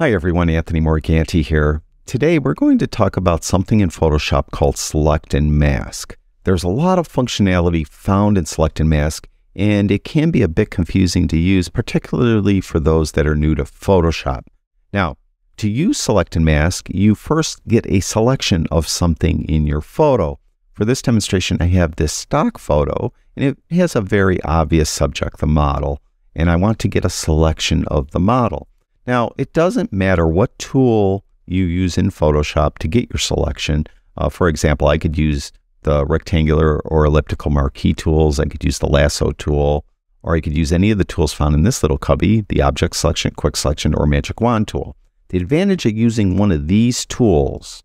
Hi everyone, Anthony Morganti here. Today we're going to talk about something in Photoshop called Select and Mask. There's a lot of functionality found in Select and Mask, and it can be a bit confusing to use, particularly for those that are new to Photoshop. Now, to use Select and Mask, you first get a selection of something in your photo. For this demonstration, I have this stock photo, and it has a very obvious subject, the model, and I want to get a selection of the model. Now, it doesn't matter what tool you use in Photoshop to get your selection. Uh, for example, I could use the rectangular or elliptical marquee tools. I could use the lasso tool, or I could use any of the tools found in this little cubby, the object selection, quick selection, or magic wand tool. The advantage of using one of these tools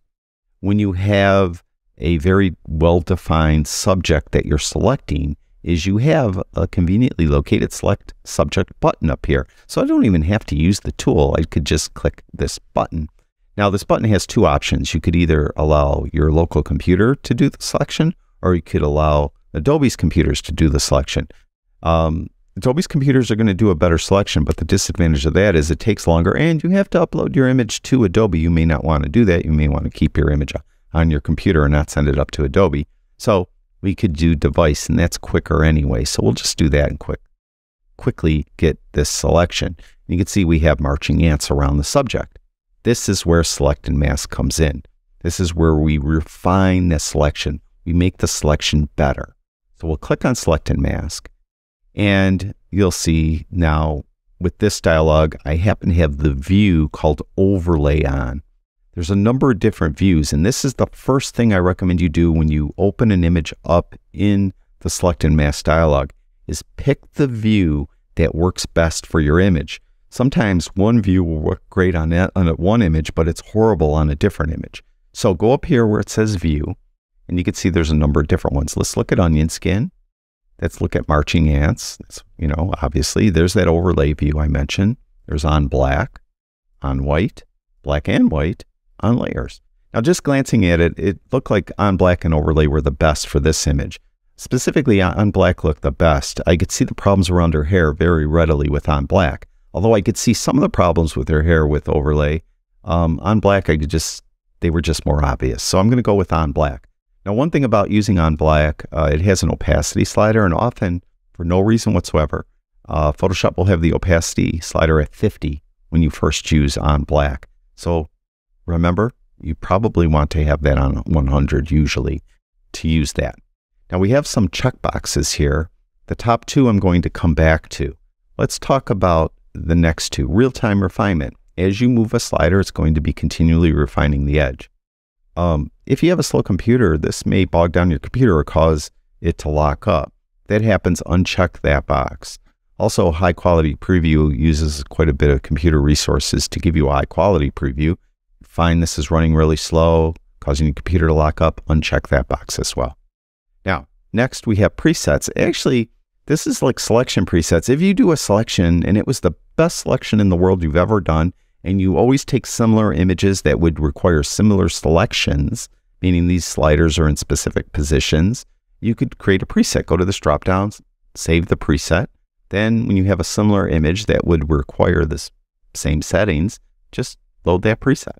when you have a very well-defined subject that you're selecting is you have a conveniently located select subject button up here. So I don't even have to use the tool. I could just click this button. Now this button has two options. You could either allow your local computer to do the selection or you could allow Adobe's computers to do the selection. Um, Adobe's computers are going to do a better selection, but the disadvantage of that is it takes longer and you have to upload your image to Adobe. You may not want to do that. You may want to keep your image on your computer and not send it up to Adobe. So we could do device and that's quicker anyway. So we'll just do that and quick, quickly get this selection. You can see we have marching ants around the subject. This is where select and mask comes in. This is where we refine the selection. We make the selection better. So we'll click on select and mask and you'll see now with this dialog, I happen to have the view called overlay on. There's a number of different views, and this is the first thing I recommend you do when you open an image up in the Select and Mask dialog, is pick the view that works best for your image. Sometimes one view will work great on, that, on one image, but it's horrible on a different image. So go up here where it says View, and you can see there's a number of different ones. Let's look at onion skin. Let's look at marching ants. You know, obviously, there's that overlay view I mentioned. There's on black, on white, black and white, on layers. Now, just glancing at it, it looked like on black and overlay were the best for this image. Specifically, on black looked the best. I could see the problems around her hair very readily with on black. Although I could see some of the problems with her hair with overlay, um, on black, I could just, they were just more obvious. So I'm going to go with on black. Now, one thing about using on black, uh, it has an opacity slider, and often, for no reason whatsoever, uh, Photoshop will have the opacity slider at 50 when you first choose on black. So Remember, you probably want to have that on 100 usually to use that. Now we have some checkboxes here. The top two I'm going to come back to. Let's talk about the next two, real-time refinement. As you move a slider, it's going to be continually refining the edge. Um, if you have a slow computer, this may bog down your computer or cause it to lock up. That happens, uncheck that box. Also, high quality preview uses quite a bit of computer resources to give you a high quality preview find this is running really slow, causing your computer to lock up, uncheck that box as well. Now, next we have presets. Actually, this is like selection presets. If you do a selection and it was the best selection in the world you've ever done, and you always take similar images that would require similar selections, meaning these sliders are in specific positions, you could create a preset. Go to this drop down, save the preset. Then when you have a similar image that would require this same settings, just load that preset.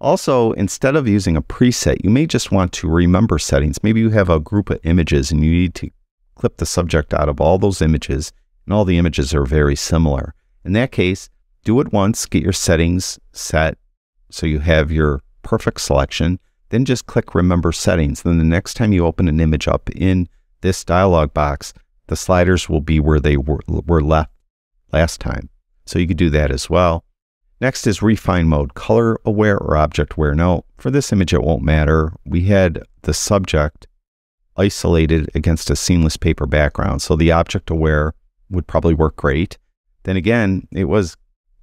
Also, instead of using a preset, you may just want to remember settings. Maybe you have a group of images and you need to clip the subject out of all those images, and all the images are very similar. In that case, do it once, get your settings set so you have your perfect selection, then just click Remember Settings. Then the next time you open an image up in this dialog box, the sliders will be where they were, were left last time. So you could do that as well. Next is refine mode, color aware or object aware. Now, for this image, it won't matter. We had the subject isolated against a seamless paper background, so the object aware would probably work great. Then again, it was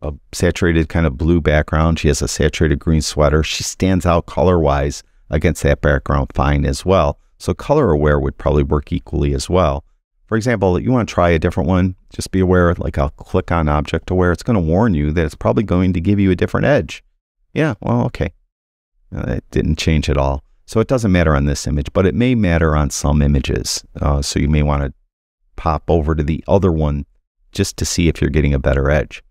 a saturated kind of blue background. She has a saturated green sweater. She stands out color-wise against that background fine as well. So color aware would probably work equally as well. For example, you want to try a different one, just be aware, like I'll click on object aware, it's going to warn you that it's probably going to give you a different edge. Yeah, well, okay. Uh, it didn't change at all. So it doesn't matter on this image, but it may matter on some images. Uh, so you may want to pop over to the other one just to see if you're getting a better edge.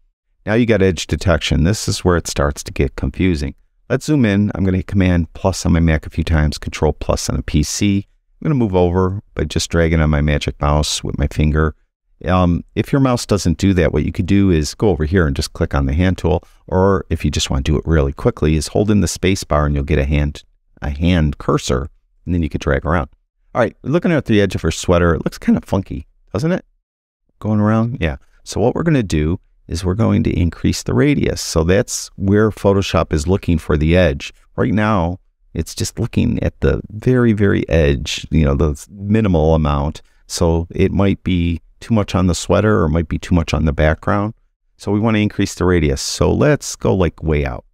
Now you got edge detection. This is where it starts to get confusing. Let's zoom in. I'm going to hit Command plus on my Mac a few times, Control plus on a PC. I'm going to move over by just dragging on my magic mouse with my finger. Um, if your mouse doesn't do that, what you could do is go over here and just click on the hand tool. Or if you just want to do it really quickly, is hold in the space bar and you'll get a hand a hand cursor, and then you could drag around. All right, looking at the edge of her sweater, it looks kind of funky, doesn't it? Going around, yeah. So what we're going to do is we're going to increase the radius. So that's where Photoshop is looking for the edge. Right now, it's just looking at the very, very edge, you know, the minimal amount. So it might be too much on the sweater or might be too much on the background. So we want to increase the radius. So let's go like way out.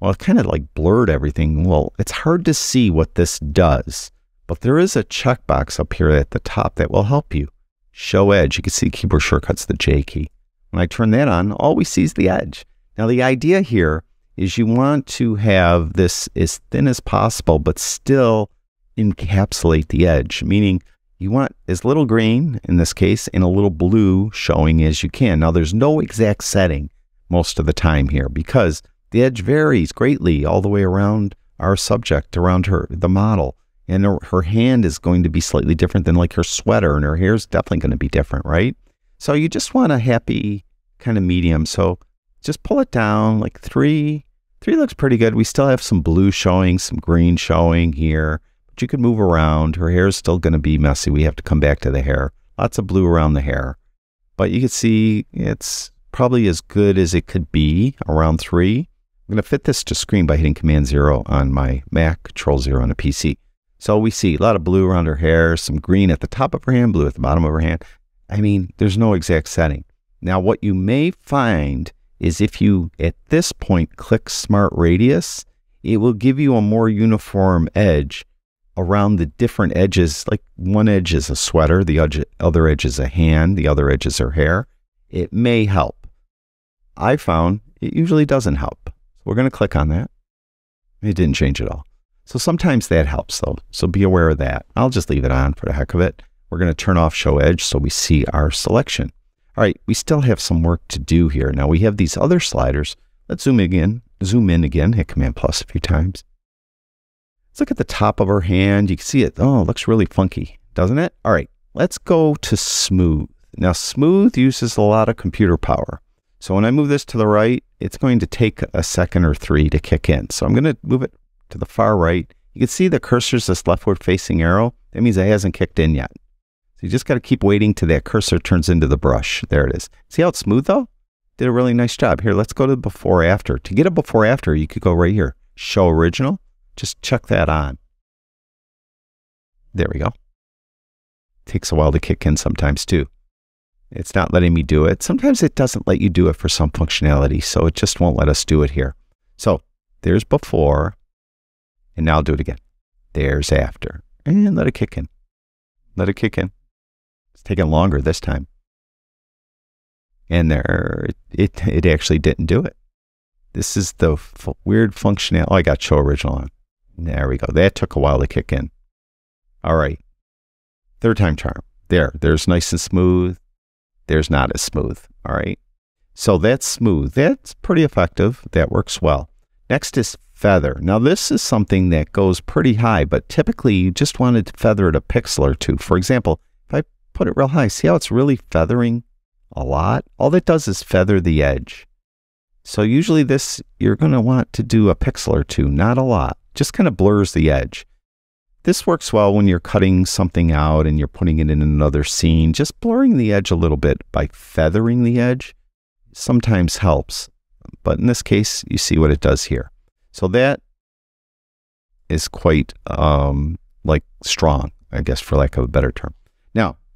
Well, it kind of like blurred everything. Well, it's hard to see what this does, but there is a checkbox up here at the top that will help you. Show edge. You can see keyboard shortcuts, the J key. When I turn that on, all we see is the edge. Now, the idea here is you want to have this as thin as possible, but still encapsulate the edge, meaning you want as little green in this case and a little blue showing as you can. Now, there's no exact setting most of the time here because the edge varies greatly all the way around our subject, around her, the model. And her, her hand is going to be slightly different than like her sweater, and her hair is definitely going to be different, right? So you just want a happy kind of medium. So just pull it down like three. Three looks pretty good. We still have some blue showing, some green showing here, but you can move around. Her hair is still going to be messy. We have to come back to the hair. Lots of blue around the hair. But you can see it's probably as good as it could be around three. I'm going to fit this to screen by hitting Command 0 on my Mac, Control 0 on a PC. So we see a lot of blue around her hair, some green at the top of her hand, blue at the bottom of her hand. I mean, there's no exact setting. Now, what you may find is if you, at this point, click Smart Radius, it will give you a more uniform edge around the different edges. Like one edge is a sweater, the other edge is a hand, the other edge is her hair. It may help. I found it usually doesn't help. We're going to click on that. It didn't change at all. So sometimes that helps though. So be aware of that. I'll just leave it on for the heck of it. We're going to turn off show edge so we see our selection. All right, we still have some work to do here. Now we have these other sliders. Let's zoom again, zoom in again, hit Command plus a few times. Let's look at the top of our hand. You can see it. Oh, it looks really funky, doesn't it? All right, let's go to smooth. Now smooth uses a lot of computer power. So when I move this to the right, it's going to take a second or three to kick in. So I'm going to move it to the far right. You can see the cursor's this leftward facing arrow. That means it hasn't kicked in yet. So you just got to keep waiting till that cursor turns into the brush. There it is. See how it's smooth though? Did a really nice job. Here, let's go to before after. To get a before after, you could go right here. Show original. Just check that on. There we go. Takes a while to kick in sometimes too. It's not letting me do it. Sometimes it doesn't let you do it for some functionality, so it just won't let us do it here. So there's before, and now I'll do it again. There's after, and let it kick in. Let it kick in. It's taking longer this time. And there, it, it actually didn't do it. This is the weird functionality. Oh, I got show original on. There we go. That took a while to kick in. All right. Third time charm. There, there's nice and smooth there's not as smooth. All right. So that's smooth. That's pretty effective. That works well. Next is feather. Now, this is something that goes pretty high, but typically you just wanted to feather it a pixel or two. For example, put it real high, see how it's really feathering a lot? All that does is feather the edge. So usually this, you're going to want to do a pixel or two, not a lot. Just kind of blurs the edge. This works well when you're cutting something out and you're putting it in another scene. Just blurring the edge a little bit by feathering the edge sometimes helps. But in this case, you see what it does here. So that is quite um, like strong, I guess, for lack of a better term.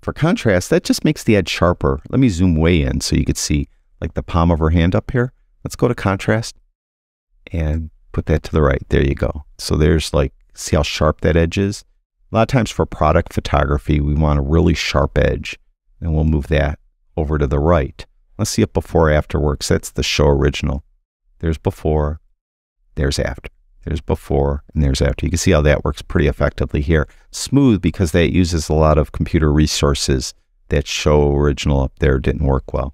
For contrast, that just makes the edge sharper. Let me zoom way in so you could see like the palm of her hand up here. Let's go to contrast and put that to the right. There you go. So there's like See how sharp that edge is? A lot of times for product photography, we want a really sharp edge, and we'll move that over to the right. Let's see if before after works. That's the show original. There's before, there's after. There's before, and there's after. You can see how that works pretty effectively here. Smooth because that uses a lot of computer resources. That show original up there didn't work well.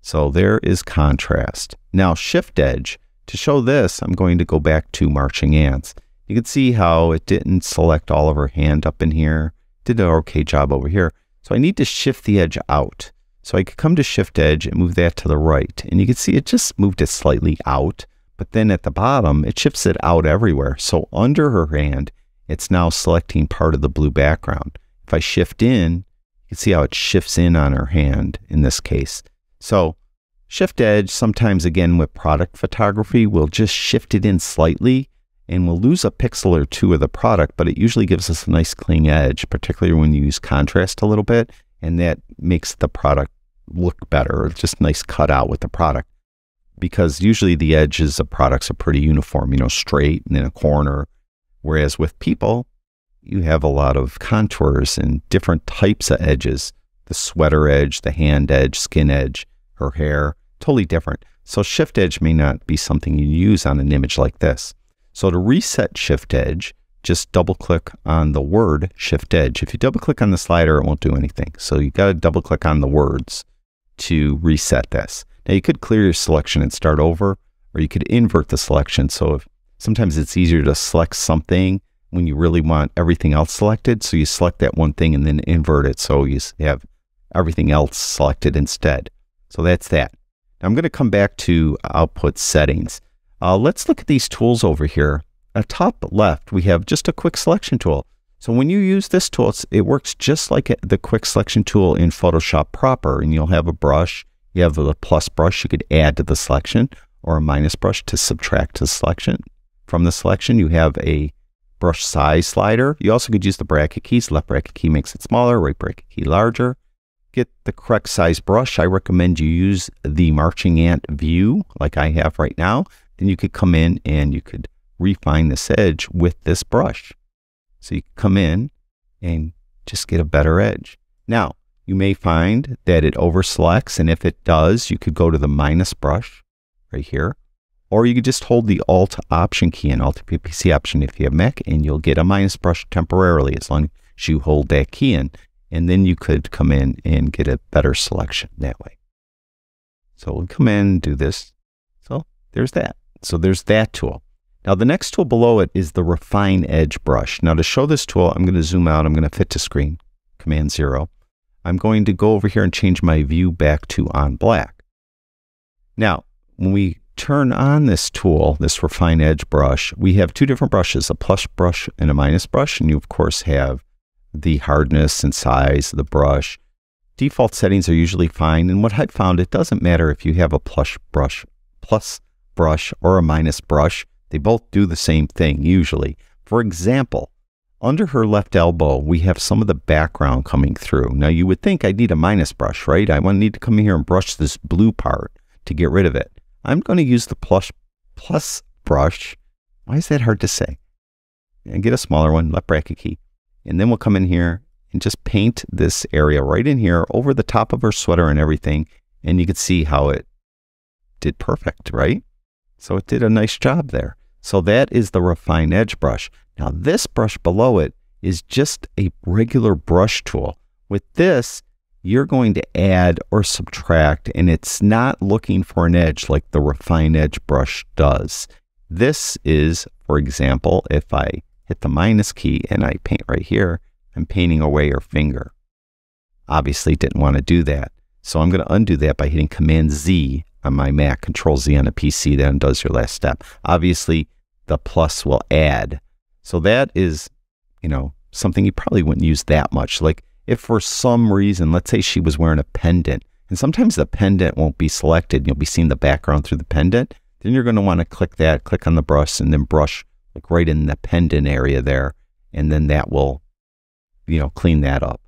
So there is contrast. Now shift edge, to show this, I'm going to go back to marching ants. You can see how it didn't select all of her hand up in here. Did an okay job over here. So I need to shift the edge out. So I could come to shift edge and move that to the right. And you can see it just moved it slightly out. But then at the bottom, it shifts it out everywhere. So under her hand, it's now selecting part of the blue background. If I shift in, you can see how it shifts in on her hand in this case. So shift edge, sometimes again with product photography, we'll just shift it in slightly and we'll lose a pixel or two of the product, but it usually gives us a nice clean edge, particularly when you use contrast a little bit, and that makes the product look better, just nice cut out with the product. Because usually the edges of products are pretty uniform, you know, straight and in a corner. Whereas with people, you have a lot of contours and different types of edges. The sweater edge, the hand edge, skin edge, her hair, totally different. So shift edge may not be something you use on an image like this. So to reset shift edge, just double click on the word shift edge. If you double click on the slider, it won't do anything. So you've got to double click on the words to reset this. Now you could clear your selection and start over, or you could invert the selection. So if, sometimes it's easier to select something when you really want everything else selected. So you select that one thing and then invert it so you have everything else selected instead. So that's that. Now I'm going to come back to output settings. Uh, let's look at these tools over here. At top left, we have just a quick selection tool. So when you use this tool, it works just like the quick selection tool in Photoshop proper. And you'll have a brush. You have a plus brush you could add to the selection or a minus brush to subtract the selection. From the selection, you have a brush size slider. You also could use the bracket keys. Left bracket key makes it smaller, right bracket key larger. Get the correct size brush. I recommend you use the marching ant view like I have right now then you could come in and you could refine this edge with this brush. So you come in and just get a better edge. Now, you may find that it overselects, and if it does, you could go to the minus brush right here, or you could just hold the Alt Option key and Alt PPC option if you have Mac, and you'll get a minus brush temporarily as long as you hold that key in, and then you could come in and get a better selection that way. So we'll come in and do this. So there's that. So there's that tool. Now the next tool below it is the Refine Edge brush. Now to show this tool, I'm going to zoom out. I'm going to fit to screen, Command 0. I'm going to go over here and change my view back to on black. Now, when we turn on this tool, this Refine Edge brush, we have two different brushes, a plus brush and a minus brush. And you, of course, have the hardness and size of the brush. Default settings are usually fine. And what I've found, it doesn't matter if you have a plus brush, plus brush or a minus brush. They both do the same thing usually. For example, under her left elbow, we have some of the background coming through. Now you would think I need a minus brush, right? I want to need to come here and brush this blue part to get rid of it. I'm going to use the plus, plus brush. Why is that hard to say? And get a smaller one, left bracket key. And then we'll come in here and just paint this area right in here over the top of her sweater and everything. And you can see how it did perfect, right? So it did a nice job there. So that is the Refine Edge brush. Now this brush below it is just a regular brush tool. With this, you're going to add or subtract, and it's not looking for an edge like the Refine Edge brush does. This is, for example, if I hit the minus key and I paint right here, I'm painting away your finger. Obviously didn't want to do that. So I'm going to undo that by hitting Command Z on my Mac, Control Z on a PC, that undoes your last step. Obviously, the plus will add. So that is, you know, something you probably wouldn't use that much. Like if for some reason, let's say she was wearing a pendant, and sometimes the pendant won't be selected, you'll be seeing the background through the pendant, then you're going to want to click that, click on the brush, and then brush like right in the pendant area there, and then that will, you know, clean that up.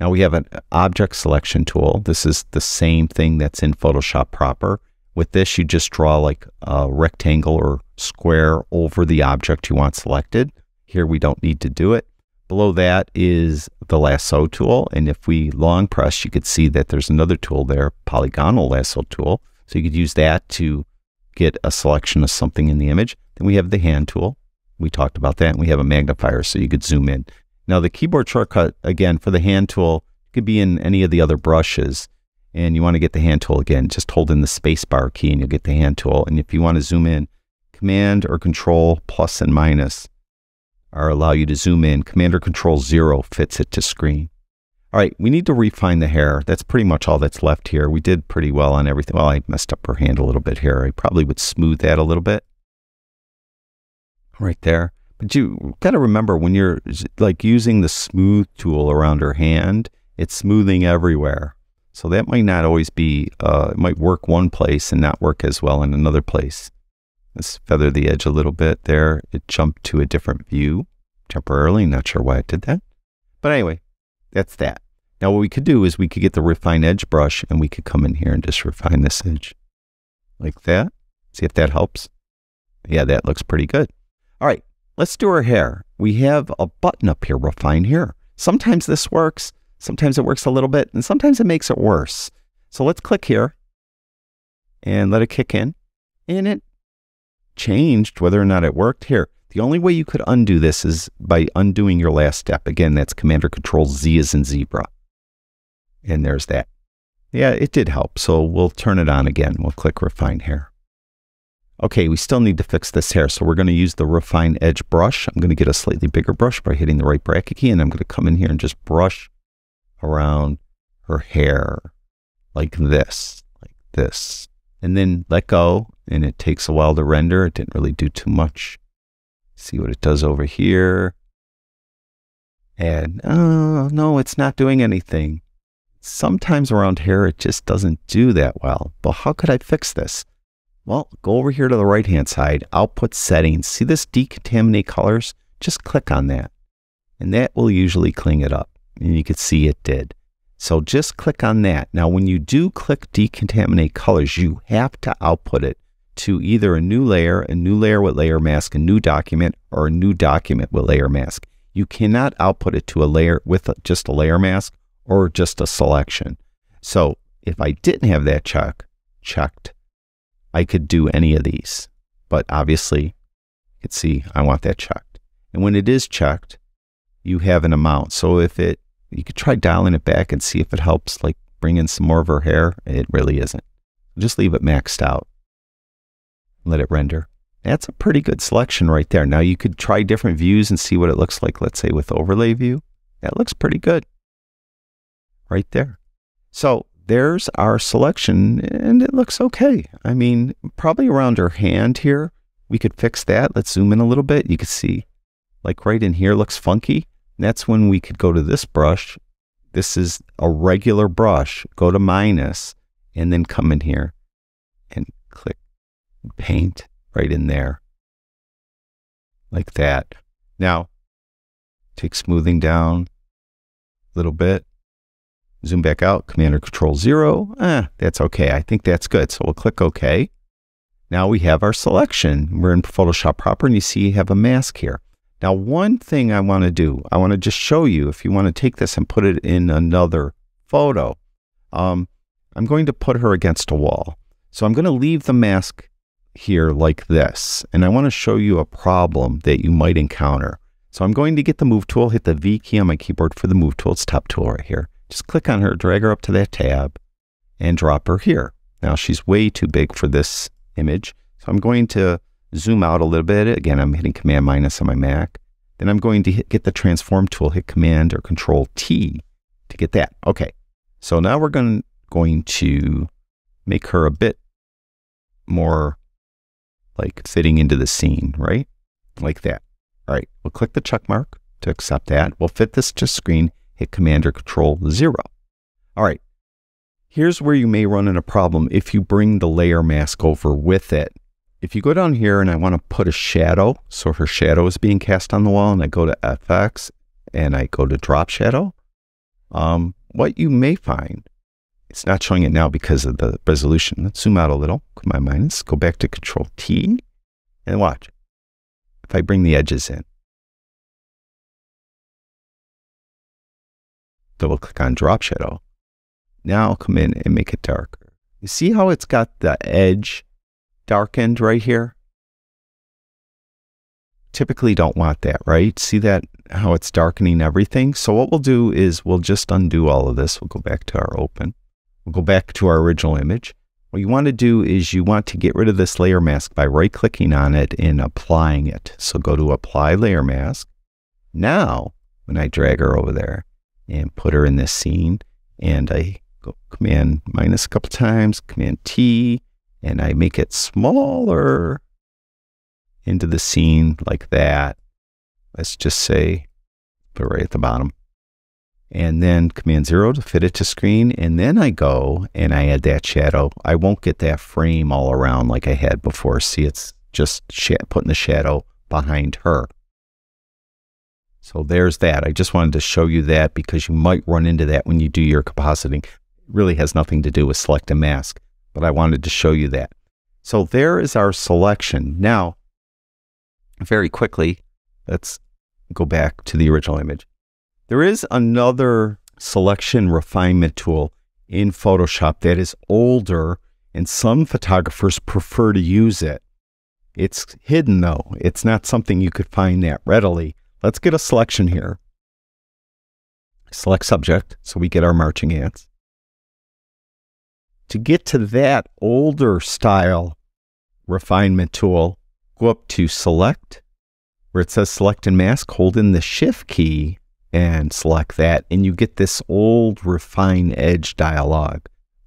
Now we have an object selection tool. This is the same thing that's in Photoshop proper. With this, you just draw like a rectangle or square over the object you want selected. Here we don't need to do it. Below that is the lasso tool. And if we long press, you could see that there's another tool there, polygonal lasso tool. So you could use that to get a selection of something in the image. Then we have the hand tool. We talked about that. And we have a magnifier so you could zoom in. Now the keyboard shortcut, again, for the hand tool, could be in any of the other brushes. And you want to get the hand tool again, just hold in the spacebar key and you'll get the hand tool. And if you want to zoom in, Command or Control plus and minus are allow you to zoom in. Command or Control zero fits it to screen. All right, we need to refine the hair. That's pretty much all that's left here. We did pretty well on everything. Well, I messed up her hand a little bit here. I probably would smooth that a little bit. Right there. But you got to remember when you're like using the smooth tool around her hand, it's smoothing everywhere. So that might not always be, uh, it might work one place and not work as well in another place. Let's feather the edge a little bit there. It jumped to a different view temporarily. Not sure why it did that. But anyway, that's that. Now what we could do is we could get the refine edge brush and we could come in here and just refine this edge like that. See if that helps. Yeah, that looks pretty good. All right, let's do our hair. We have a button up here, refine hair. Sometimes this works, sometimes it works a little bit, and sometimes it makes it worse. So let's click here and let it kick in. And it changed whether or not it worked here. The only way you could undo this is by undoing your last step. Again, that's Command or Control Z as in zebra. And there's that. Yeah, it did help. So we'll turn it on again. We'll click Refine Hair. Okay, we still need to fix this hair. So we're going to use the Refine Edge brush. I'm going to get a slightly bigger brush by hitting the right bracket key. And I'm going to come in here and just brush around her hair like this, like this. And then let go. And it takes a while to render. It didn't really do too much. See what it does over here. And, oh, no, it's not doing anything sometimes around here it just doesn't do that well. But how could I fix this? Well, go over here to the right hand side, output settings. See this decontaminate colors? Just click on that. And that will usually clean it up. And you can see it did. So just click on that. Now, when you do click decontaminate colors, you have to output it to either a new layer, a new layer with layer mask, a new document, or a new document with layer mask. You cannot output it to a layer with just a layer mask or just a selection. So if I didn't have that check checked, I could do any of these. But obviously, you can see I want that checked. And when it is checked, you have an amount. So if it, you could try dialing it back and see if it helps, like bring in some more of her hair. It really isn't. Just leave it maxed out. Let it render. That's a pretty good selection right there. Now you could try different views and see what it looks like, let's say with overlay view. That looks pretty good right there. So there's our selection and it looks okay. I mean, probably around her hand here, we could fix that. Let's zoom in a little bit. You can see like right in here looks funky. That's when we could go to this brush. This is a regular brush. Go to minus and then come in here and click paint right in there like that. Now, take smoothing down a little bit zoom back out, Command or Control zero. Eh, that's okay. I think that's good. So we'll click OK. Now we have our selection. We're in Photoshop proper and you see you have a mask here. Now, one thing I want to do, I want to just show you if you want to take this and put it in another photo. Um, I'm going to put her against a wall. So I'm going to leave the mask here like this. And I want to show you a problem that you might encounter. So I'm going to get the move tool, hit the V key on my keyboard for the move tool. It's top tool right here. Just click on her, drag her up to that tab, and drop her here. Now she's way too big for this image, so I'm going to zoom out a little bit. Again, I'm hitting Command minus on my Mac. Then I'm going to hit, get the transform tool, hit Command or Control T to get that. Okay, so now we're going, going to make her a bit more like fitting into the scene, right? Like that. All right, we'll click the check mark to accept that. We'll fit this to screen hit Command or Control 0. All right, here's where you may run into a problem if you bring the layer mask over with it. If you go down here and I want to put a shadow, so her shadow is being cast on the wall, and I go to FX and I go to drop shadow, um, what you may find, it's not showing it now because of the resolution. Let's zoom out a little, my minus, go back to Control T, and watch. If I bring the edges in, double click on drop shadow. Now I'll come in and make it darker. You see how it's got the edge darkened right here? Typically don't want that, right? See that, how it's darkening everything? So what we'll do is we'll just undo all of this. We'll go back to our open. We'll go back to our original image. What you want to do is you want to get rid of this layer mask by right clicking on it and applying it. So go to apply layer mask. Now, when I drag her over there and put her in this scene and I go command minus a couple times, command T, and I make it smaller into the scene like that. Let's just say, put it right at the bottom. And then command zero to fit it to screen. And then I go and I add that shadow. I won't get that frame all around like I had before. See, it's just putting the shadow behind her. So there's that. I just wanted to show you that because you might run into that when you do your compositing. It really has nothing to do with select a mask, but I wanted to show you that. So there is our selection. Now, very quickly, let's go back to the original image. There is another selection refinement tool in Photoshop that is older, and some photographers prefer to use it. It's hidden though. It's not something you could find that readily. Let's get a selection here. Select subject, so we get our marching ants. To get to that older style refinement tool, go up to select, where it says select and mask, hold in the shift key and select that, and you get this old refine edge dialog.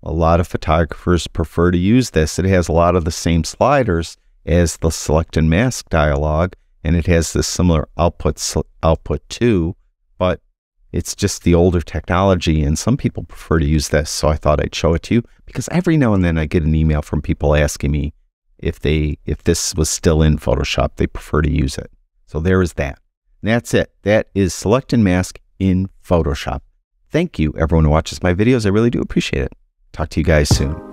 A lot of photographers prefer to use this. It has a lot of the same sliders as the select and mask dialog, and it has this similar output output too, but it's just the older technology and some people prefer to use this. So I thought I'd show it to you because every now and then I get an email from people asking me if they if this was still in Photoshop, they prefer to use it. So there is that. And that's it. That is select and mask in Photoshop. Thank you everyone who watches my videos. I really do appreciate it. Talk to you guys soon.